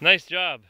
Nice job.